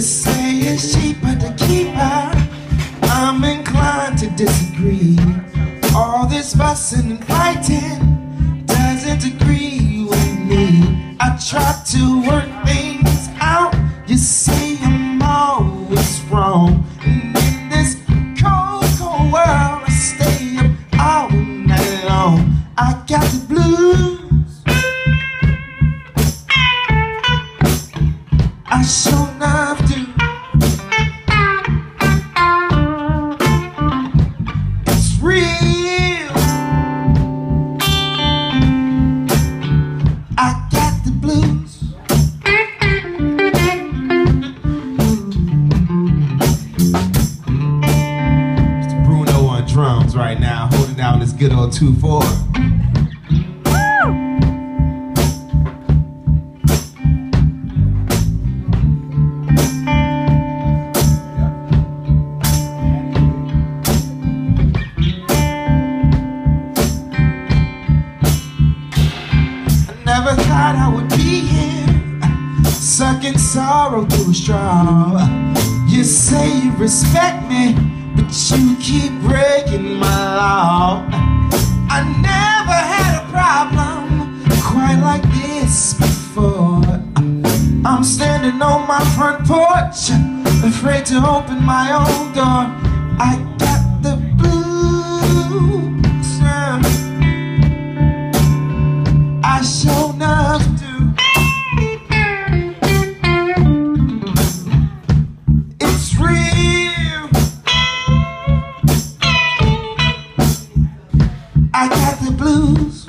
say it's cheaper to keep her. I'm inclined to disagree. All this fussing and fighting doesn't agree with me. I try to work things out. You see, I'm always wrong. And in this cold, cold world, I stay up all night long. I got the blues. I sure real. I got the blues. Mr. Bruno on drums right now, holding down this good old 2-4. Sucking sorrow through a straw. You say you respect me, but you keep breaking my law. I never had a problem quite like this before. I'm standing on my front porch, afraid to open my own door. I I got the blues.